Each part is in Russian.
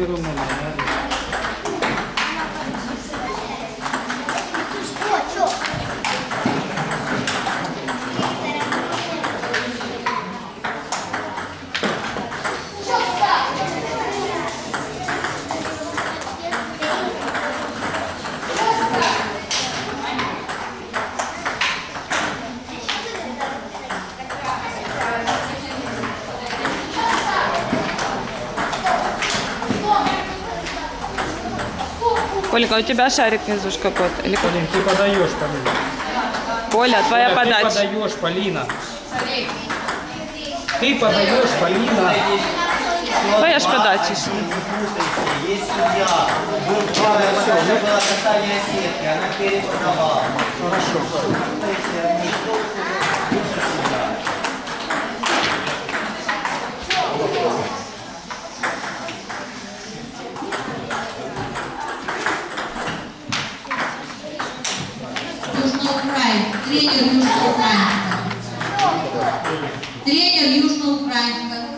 때로는 Ольга, у тебя шарик внизу какой-то. Или? Полин, ты подаешь, Полина. Коля, твоя Коля, Ты подача. подаешь, Полина. Ты подаешь, Полина. Твоя ж подача. Есть судья. Был два это было касание сетки, она переподавала. Хорошо. Южноукраинска. Тренер Южноукраинска. Тренер Южноукраинска.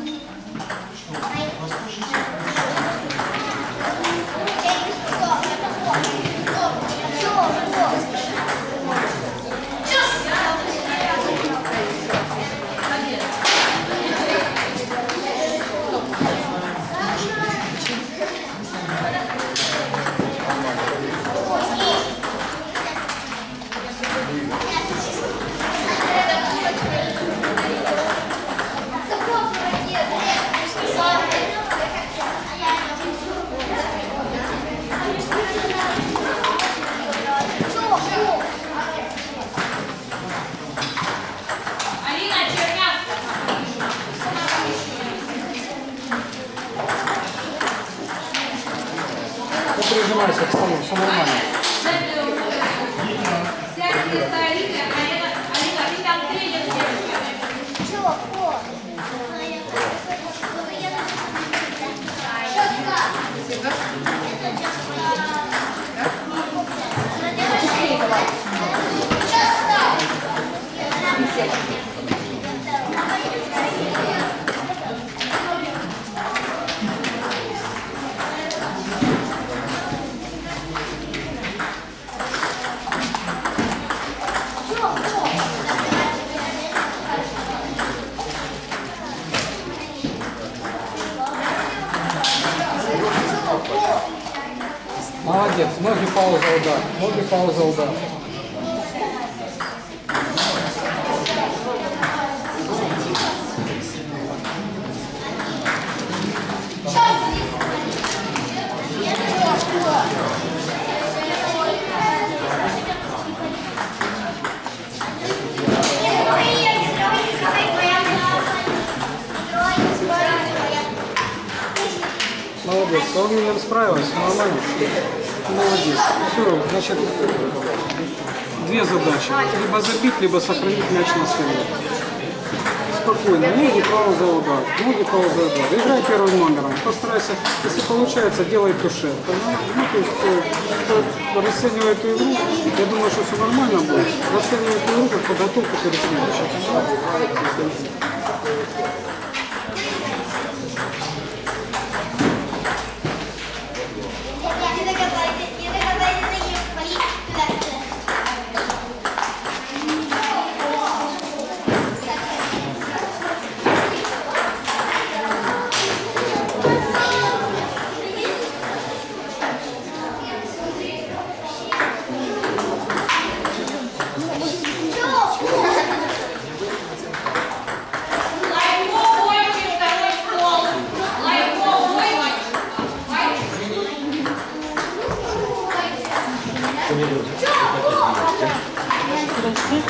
Столу, все Молодец. Ноги пауза удар. Ноги пауза удар. Молодец. С волнением справилась, всё нормально. Молодец. Все, значит, две задачи. Либо забить, либо сохранить мяч на столе. Спокойно. Ноги, пауза, удар. Ноги, пауза, удар. Играй первым номером. Постарайся, если получается, делай туше. Ну, то есть, э, кто расценивает эту игру, я думаю, что все нормально будет. Расценивай эту игру как подготовку перед следующей. 그렇지?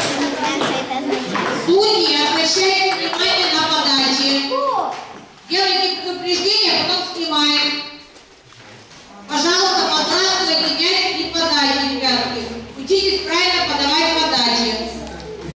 Что это означает. Судьи, обращайте